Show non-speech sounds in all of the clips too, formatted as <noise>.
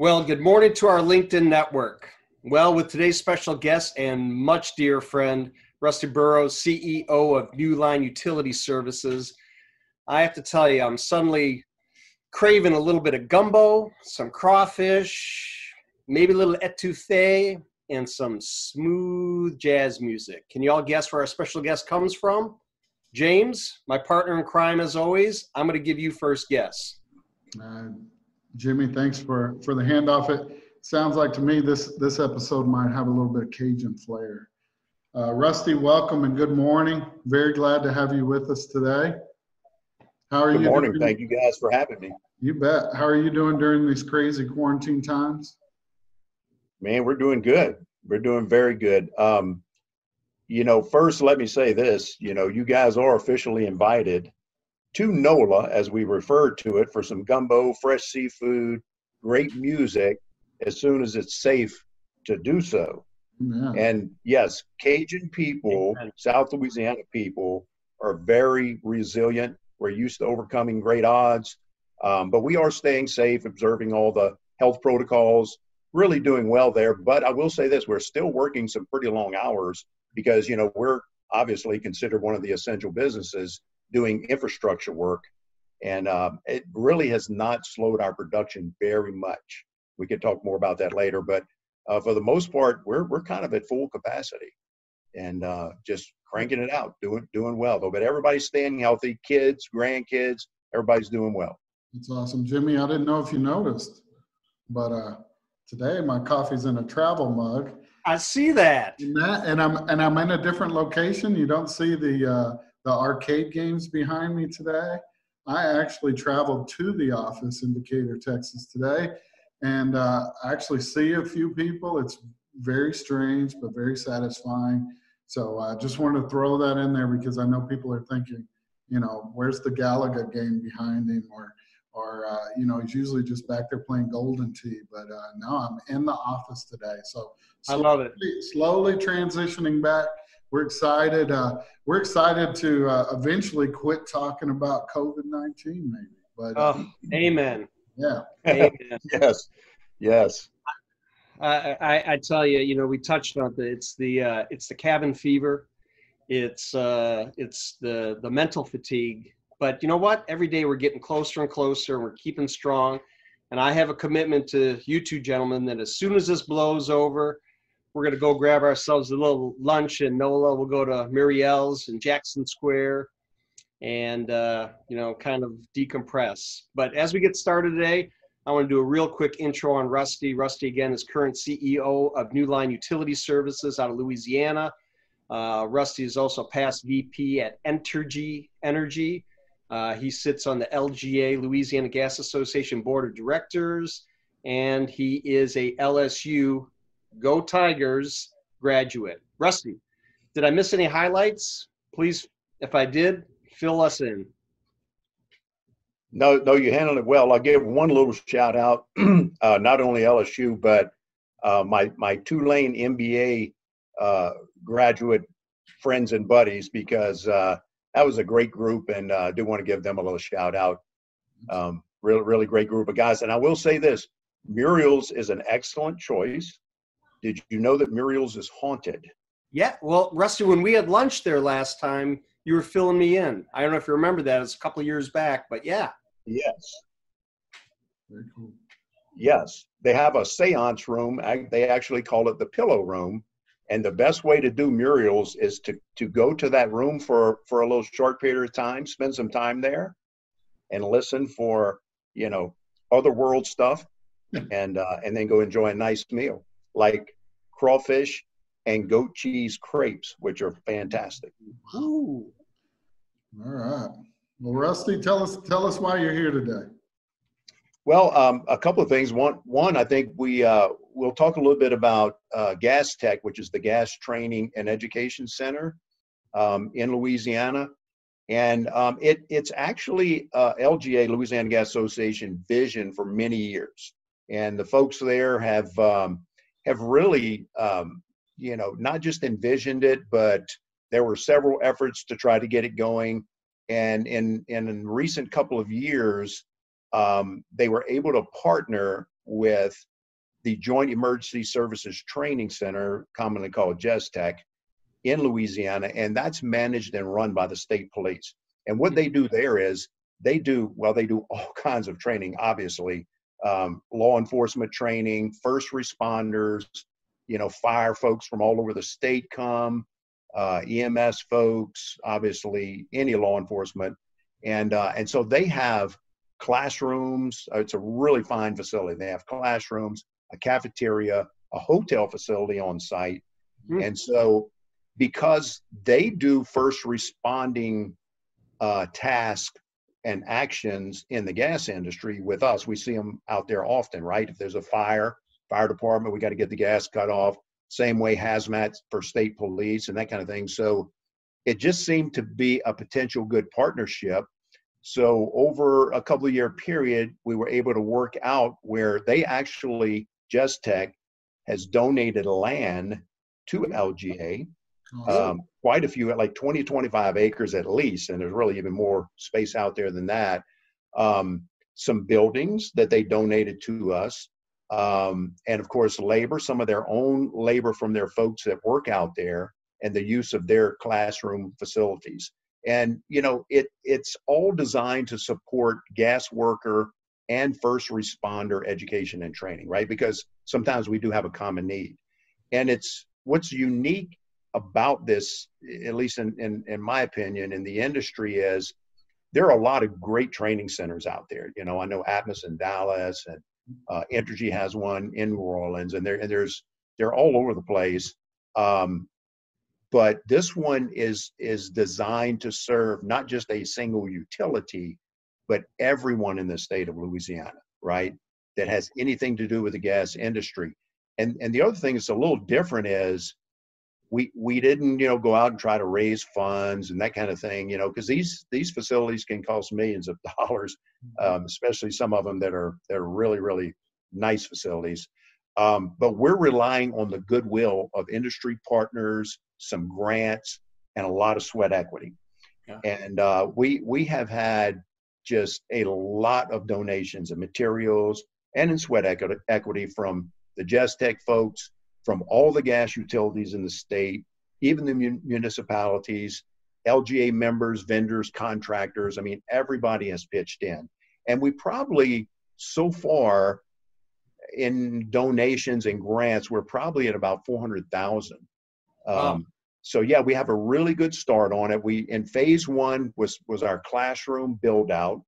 Well, good morning to our LinkedIn network. Well, with today's special guest and much dear friend, Rusty Burroughs, CEO of NuLine Utility Services, I have to tell you, I'm suddenly craving a little bit of gumbo, some crawfish, maybe a little etouffee, and some smooth jazz music. Can you all guess where our special guest comes from? James, my partner in crime as always, I'm going to give you first guess. Uh, Jimmy, thanks for, for the handoff. It sounds like to me this, this episode might have a little bit of Cajun flair. Uh, Rusty, welcome and good morning. Very glad to have you with us today. How are good you? Good morning. Doing? Thank you guys for having me. You bet. How are you doing during these crazy quarantine times? Man, we're doing good. We're doing very good. Um, you know, first, let me say this. You know, you guys are officially invited to NOLA, as we refer to it, for some gumbo, fresh seafood, great music, as soon as it's safe to do so. Yeah. And yes, Cajun people, Amen. South Louisiana people, are very resilient. We're used to overcoming great odds, um, but we are staying safe, observing all the health protocols, really doing well there. But I will say this: we're still working some pretty long hours because you know we're obviously considered one of the essential businesses doing infrastructure work, and uh, it really has not slowed our production very much. We could talk more about that later, but uh, for the most part, we're we're kind of at full capacity, and uh, just cranking it out, doing doing well though. But everybody's staying healthy, kids, grandkids, everybody's doing well. That's awesome, Jimmy. I didn't know if you noticed, but uh, today my coffee's in a travel mug. I see that. And, that, and I'm and I'm in a different location. You don't see the uh, the arcade games behind me today. I actually traveled to the office in Decatur, Texas today, and uh, I actually see a few people. It's very strange, but very satisfying. So I just wanted to throw that in there because I know people are thinking, you know, where's the Galaga game behind him, or, or uh, you know, he's usually just back there playing Golden Tee. But uh, no, I'm in the office today. So slowly, I love it. Slowly transitioning back we're excited. Uh, we're excited to uh, eventually quit talking about COVID nineteen, maybe. But uh, oh, amen. Yeah. Amen. <laughs> yes. Yes. I, I, I tell you, you know, we touched on the it's the uh, it's the cabin fever, it's uh, it's the the mental fatigue. But you know what? Every day we're getting closer and closer. and We're keeping strong, and I have a commitment to you two gentlemen that as soon as this blows over, we're going to go grab ourselves a little lunch in NOLA. We'll go to Muriel's in Jackson Square and, uh, you know, kind of decompress. But as we get started today, I want to do a real quick intro on Rusty. Rusty, again, is current CEO of NuLine Utility Services out of Louisiana. Uh, Rusty is also past VP at Entergy Energy. Uh, he sits on the LGA, Louisiana Gas Association Board of Directors, and he is a LSU Go Tigers graduate. Rusty, did I miss any highlights? Please, if I did, fill us in. No, no, you handled it well. I'll give one little shout out, <clears throat> uh, not only LSU, but uh, my my Tulane MBA uh, graduate friends and buddies, because uh, that was a great group, and uh, I do want to give them a little shout out. Um, really, really great group of guys. And I will say this: Muriel's is an excellent choice. Did you know that Muriel's is haunted? Yeah. Well, Rusty, when we had lunch there last time, you were filling me in. I don't know if you remember that. It's a couple of years back, but yeah. Yes. Very cool. Yes. They have a seance room. They actually call it the pillow room. And the best way to do Muriel's is to, to go to that room for, for a little short period of time, spend some time there and listen for, you know, other world stuff and, uh, and then go enjoy a nice meal like crawfish and goat cheese crepes, which are fantastic. Oh, all right. Well, Rusty, tell us tell us why you're here today. Well, um, a couple of things. One, one, I think we uh, we'll talk a little bit about uh, Gas Tech, which is the Gas Training and Education Center um, in Louisiana, and um, it it's actually uh, LGA Louisiana Gas Association vision for many years, and the folks there have um, have really, um, you know, not just envisioned it, but there were several efforts to try to get it going. And in in a recent couple of years, um, they were able to partner with the Joint Emergency Services Training Center, commonly called JESTEC, in Louisiana, and that's managed and run by the state police. And what they do there is they do, well, they do all <laughs> kinds of training, obviously, um, law enforcement training, first responders, you know, fire folks from all over the state come, uh, EMS folks, obviously, any law enforcement. And, uh, and so they have classrooms. Uh, it's a really fine facility. They have classrooms, a cafeteria, a hotel facility on site. Hmm. And so, because they do first responding uh, task and actions in the gas industry with us, we see them out there often, right? If there's a fire, fire department, we got to get the gas cut off. Same way hazmat for state police and that kind of thing. So it just seemed to be a potential good partnership. So over a couple of year period, we were able to work out where they actually, JESTEC, has donated land to LGA, um, quite a few, at like 20, 25 acres at least, and there's really even more space out there than that. Um, some buildings that they donated to us, um, and of course, labor, some of their own labor from their folks that work out there, and the use of their classroom facilities. And you know, it it's all designed to support gas worker and first responder education and training, right? Because sometimes we do have a common need, and it's what's unique about this, at least in, in, in my opinion, in the industry is there are a lot of great training centers out there. You know, I know Atmos in Dallas and uh, Entergy has one in New Orleans, and there and there's they're all over the place. Um, but this one is is designed to serve not just a single utility, but everyone in the state of Louisiana, right? That has anything to do with the gas industry. And and the other thing that's a little different is we we didn't you know go out and try to raise funds and that kind of thing you know because these these facilities can cost millions of <laughs> dollars um, especially some of them that are that are really really nice facilities. Um, but we're relying on the goodwill of industry partners some grants and a lot of sweat equity. Yeah. and uh, we we have had just a lot of donations of materials and in sweat equity, equity from the Jestec folks from all the gas utilities in the state, even the mun- municipalities, LGA members, vendors, contractors. I mean, everybody has pitched in. And we probably, so far, in donations and grants, we're probably at about 400,000. Um, Wow. So yeah, we have a really good start on it. We in phase one was was our classroom build out,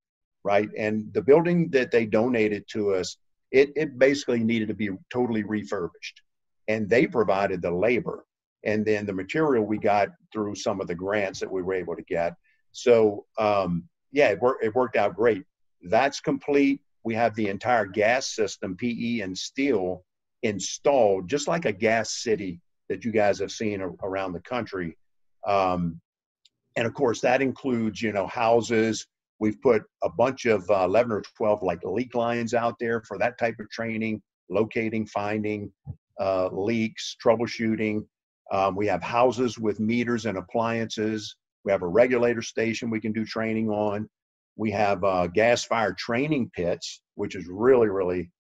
right? And the building that they donated to us, it it basically needed to be totally refurbished and they provided the labor. And then the material we got through some of the grants that we were able to get. So um, yeah it, wor- it worked out great. That's complete. We have the entire gas system pe and steel installed just like a gas city that you guys have seen a- around the country. Um, and of course that includes you know houses. We've put a bunch of uh, 11 or 12 like leak lines out there for that type of training locating finding uh, leaks, troubleshooting. Um, we have houses with meters and appliances. We have a regulator station we can do training on. We have uh, gas fire training pits, which is really, really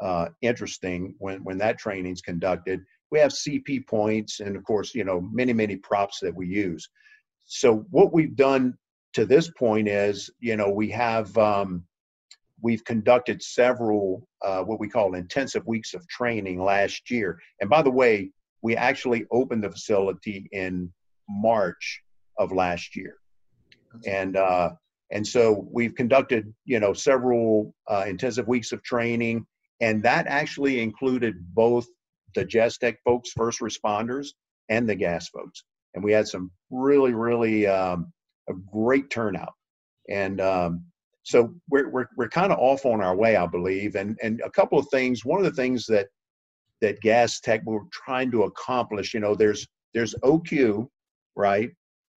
uh, interesting when, when that training is conducted. We have CP points and, of course, you know, many, many props that we use. So, what we've done to this point is, you know, we have um, we've conducted several uh, what we call intensive weeks of training last year. And by the way, we actually opened the facility in March of last year, and uh, and so we've conducted you know several uh, intensive weeks of training, and that actually included both the Jestec folks, first responders, and the gas folks, and we had some really really um, a great turnout, and um, so we're we're we're kind of off on our way, I believe. And and a couple of things. One of the things that that Gas Tech we're trying to accomplish, you know, there's there's OQ, right?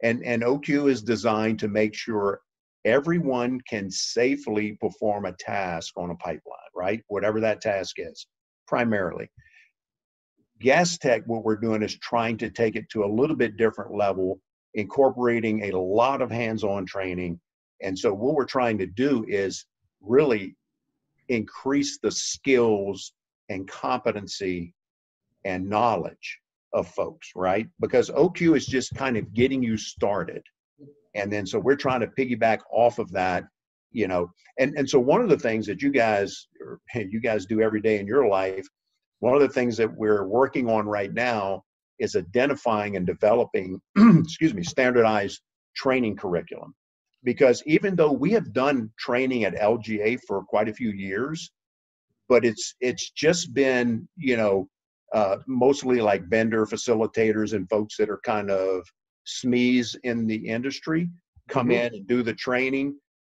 And and OQ is designed to make sure everyone can safely perform a task on a pipeline, right? Whatever that task is, primarily. Gas Tech, what we're doing is trying to take it to a little bit different level, incorporating a lot of hands-on training and so what we're trying to do is really increase the skills and competency and knowledge of folks, right? Because OQ is just kind of getting you started. And then so we're trying to piggyback off of that, you know. And and so one of the things that you guys <laughs> you guys do every day in your life, one of the things that we're working on right now is identifying and developing, <clears throat> excuse me, standardized training curriculum. Because even though we have done training at LGA for quite a few years, but it's it's just been, you know, uh, mostly like vendor facilitators and folks that are kind of SMEs in the industry come mm-hmm. in and do the training,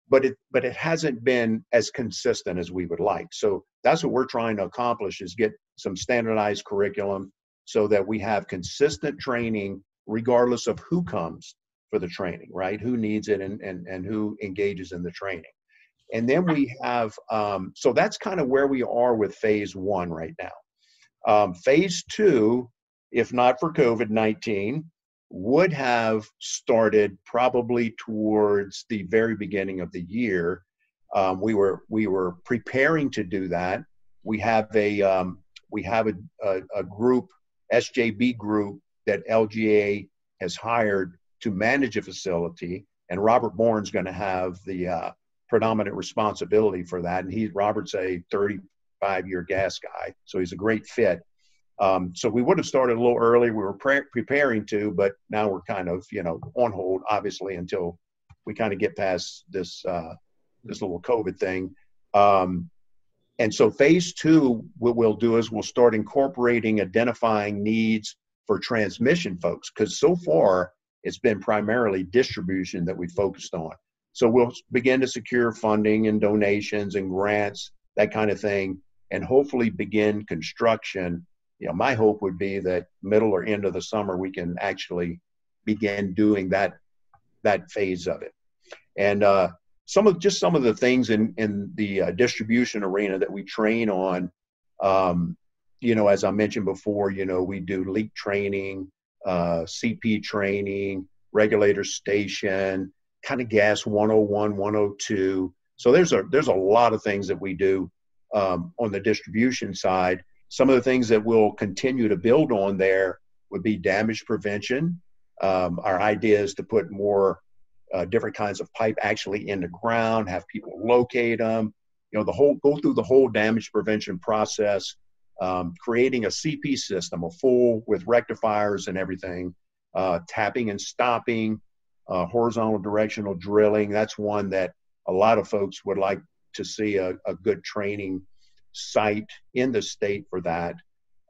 but it but it hasn't been as consistent as we would like. So that's what we're trying to accomplish is get some standardized curriculum so that we have consistent training regardless of who comes for the training, right? Who needs it and and, and who engages in the training. And then we have um, so that's kind of where we are with phase one right now. Um, phase two, if not for COVID 19, would have started probably towards the very beginning of the year. Um, we were we were preparing to do that. We have a um, we have a, a, a, group SJB group that LGA has hired to manage a facility, and Robert Bourne's going to have the uh, predominant responsibility for that. And he Robert's a 35 year gas guy, so he's a great fit. Um, so we would have started a little early. We were pre- preparing to, but now we're kind of you know on hold, obviously, until we kind of get past this uh, this little COVID thing. Um, and so phase two, what we'll do is we'll start incorporating identifying needs for transmission folks, because so far it's been primarily distribution that we focused on. So we'll begin to secure funding and donations and grants, that kind of thing and hopefully begin construction. You know, my hope would be that middle or end of the summer we can actually begin doing that that phase of it. And uh, some of just some of the things in in the uh, distribution arena that we train on. Um, you know, as I mentioned before, you know, we do leak training, uh, CP training, regulator station, kind of gas 101, 102. So there's a there's a lot of things that we do um, on the distribution side. Some of the things that we'll continue to build on there would be damage prevention. Um, our idea is to put more uh, different kinds of pipe actually in the ground, have people locate them, you know, the whole go through the whole damage prevention process, um, creating a CP system, a full with rectifiers and everything, uh, tapping and stopping, uh, horizontal directional drilling. That's one that a lot of folks would like to see a, a good training site in the state for that.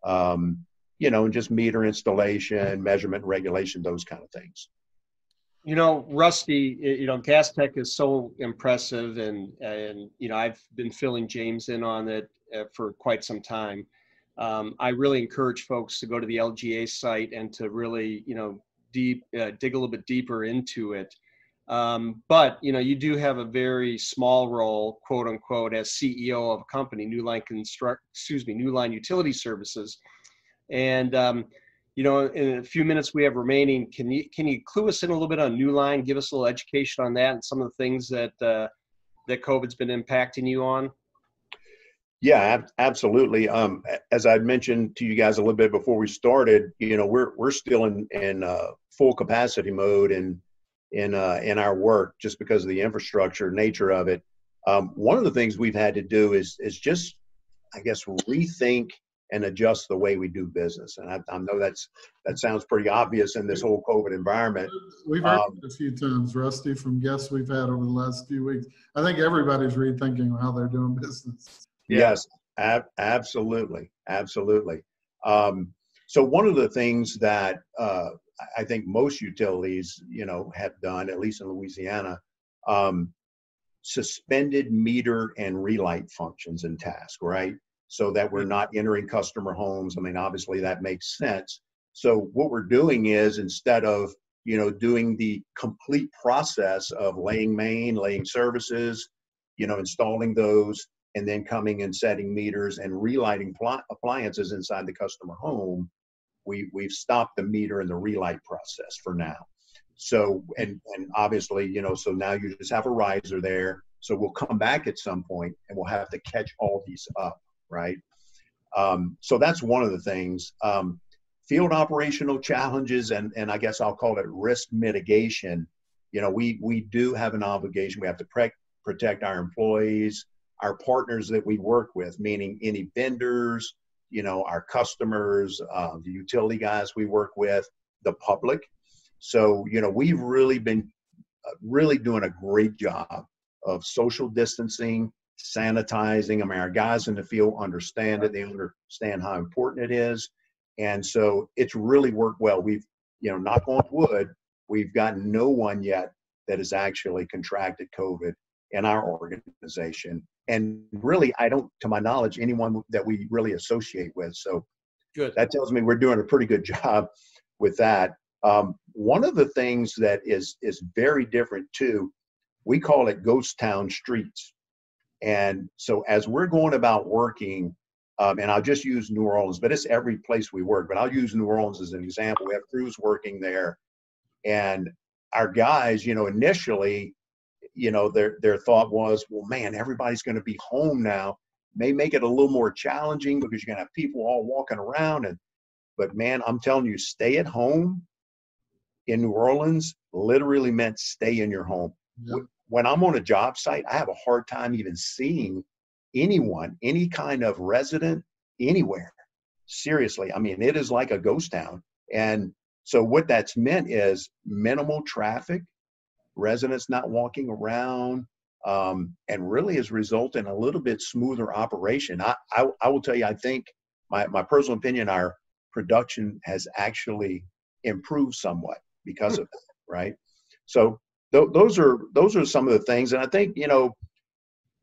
Um, you know, and just meter installation, measurement, regulation, those kind of things. You know, Rusty, you know, Gas Tech is so impressive, and and you know, I've been filling James in on it uh, for quite some time. Um, I really encourage folks to go to the LGA site and to really, you know, deep uh, dig a little bit deeper into it. Um, but you know, you do have a very small role, quote unquote, as CEO of a company, NuLine Construct, excuse me, NuLine Utility Services. And um, you know, in a few minutes we have remaining, can you can you clue us in a little bit on NuLine? Give us a little education on that and some of the things that uh, that COVID's been impacting you on. Yeah, ab- absolutely. Um, as I mentioned to you guys a little bit before we started, you know, we're we're still in in uh, full capacity mode and in uh, in our work just because of the infrastructure nature of it. Um, one of the things we've had to do is is just, I guess, rethink and adjust the way we do business. And I, I know that's that sounds pretty obvious in this whole COVID environment. We've heard um, it a few times, Rusty, from guests we've had over the last few weeks. I think everybody's rethinking how they're doing business. Yes, ab- absolutely, absolutely. Um, so one of the things that uh, I think most utilities, you know, have done, at least in Louisiana, um, suspended meter and relight functions and tasks, right? So that we're not entering customer homes. I mean, obviously that makes sense. So what we're doing is instead of, you know, doing the complete process of laying main, laying services, you know, installing those, and then coming and setting meters and relighting pl- appliances inside the customer home, we we've stopped the meter and the relight process for now. So and and obviously, you know, so now you just have a riser there. So we'll come back at some point and we'll have to catch all these up, right? Um, so that's one of the things. Um, field operational challenges, and, and I guess I'll call it risk mitigation. You know, we, we do have an obligation. We have to pre- protect our employees, our partners that we work with, meaning any vendors, you know, our customers, uh, the utility guys we work with, the public. So, you know, we've really been uh, really doing a great job of social distancing, sanitizing. I mean, our guys in the field understand it. They understand how important it is. And so it's really worked well. We've, you know, knock on wood, we've got no one yet that has actually contracted COVID in our organization. And really, I don't, to my knowledge, anyone that we really associate with. So Good. that tells me we're doing a pretty good <laughs> job with that. Um, one of the things that is is very different too, we call it ghost town streets. And so as we're going about working, um, and I'll just use New Orleans, but it's every place we work. But I'll use New Orleans as an example. We have crews working there, and our guys, you know, initially, you know, their their thought was, well, man, everybody's going to be home now. May make it a little more challenging because you're going to have people all walking around. And but man, I'm telling you, stay at home in New Orleans literally meant stay in your home. Yep. When I'm on a job site, I have a hard time even seeing anyone, any kind of resident anywhere. Seriously, I mean, it is like a ghost town. And so, what that's meant is minimal traffic, residents not walking around, um, and really has resulted in a little bit smoother operation. I, I, I will tell you, I think my, my personal opinion, our production has actually improved somewhat because of that, right? So th- those are those are some of the things, and I think you know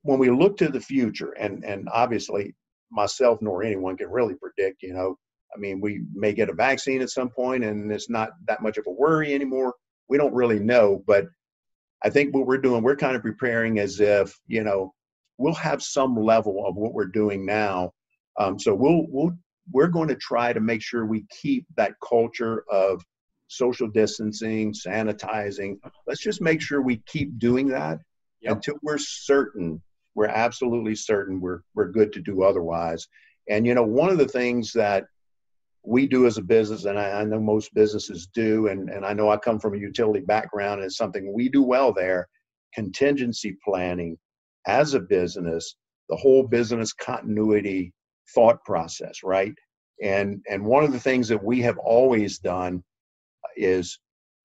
when we look to the future, and and obviously myself nor anyone can really predict. You know, I mean, we may get a vaccine at some point, and it's not that much of a worry anymore. We don't really know, but I think what we're doing, we're kind of preparing as if you know we'll have some level of what we're doing now. Um, so we'll we'll we're going to try to make sure we keep that culture of social distancing, sanitizing. Let's just make sure we keep doing that Yep. until we're certain, we're absolutely certain we're we're good to do otherwise. And you know, one of the things that we do as a business, and I, I know most businesses do, and, and I know I come from a utility background, and it's something we do well there, contingency planning as a business, the whole business continuity thought process, right? And and one of the things that we have always done is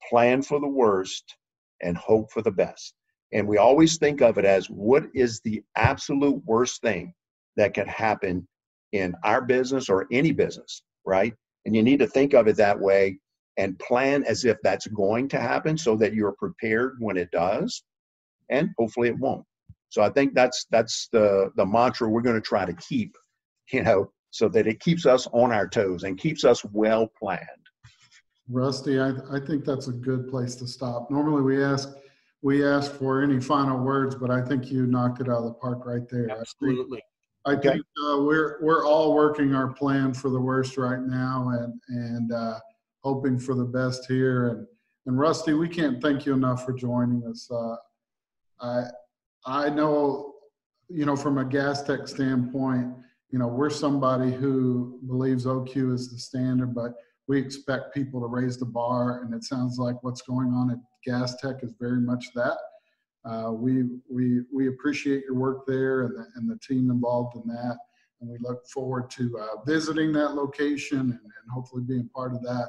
plan for the worst and hope for the best. And we always think of it as what is the absolute worst thing that could happen in our business or any business, right? And you need to think of it that way and plan as if that's going to happen so that you're prepared when it does and hopefully it won't. So I think that's that's the the mantra we're going to try to keep, you know, so that it keeps us on our toes and keeps us well planned. Rusty, I, I think that's a good place to stop. Normally we ask, we ask for any final words, but I think you knocked it out of the park right there. I think- Absolutely. I Okay. think uh, we're we're all working our plan for the worst right now, and and uh, hoping for the best here. And and Rusty, we can't thank you enough for joining us. Uh, I I know, you know, from a gas tech standpoint, you know, we're somebody who believes OQ is the standard, but we expect people to raise the bar, and it sounds like what's going on at Gas Tech is very much that. Uh, we we we appreciate your work there and the, and the team involved in that, and we look forward to uh, visiting that location and, and hopefully being part of that.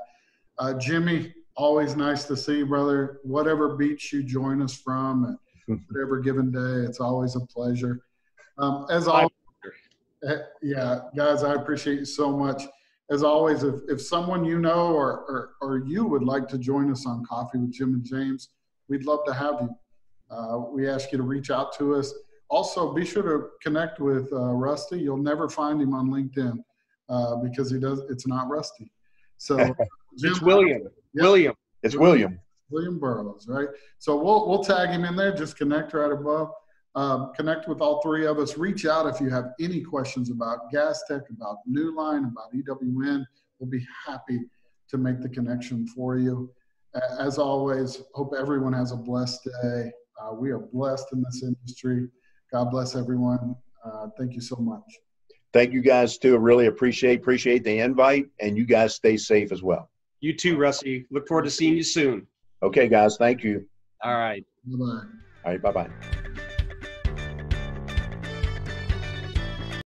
Uh, Jimmy, always nice to see you, brother. Whatever beach you join us from, and <laughs> whatever given day, it's always a pleasure. Um, as always, eh, yeah, guys, I appreciate you so much. As always, if, if someone you know or, or or you would like to join us on Coffee with Jim and James, we'd love to have you. Uh, we ask you to reach out to us. Also, be sure to connect with uh, Rusty. You'll never find him on LinkedIn uh, because he does. It's not Rusty. So, <laughs> It's William. Yeah. William. It's William. William Burroughs, right? So we'll we'll tag him in there. Just connect right above. Um, connect with all three of us. Reach out if you have any questions about Gas Tech, about NuLine, about EWN. We'll be happy to make the connection for you. As always, hope everyone has a blessed day. Uh, we are blessed in this industry. God bless everyone. Uh, thank you so much. Thank you guys too. Really appreciate appreciate the invite, and you guys stay safe as well. You too, Rusty. Look forward to seeing you soon. Okay, guys. Thank you. All right. Bye bye. All right. Bye bye.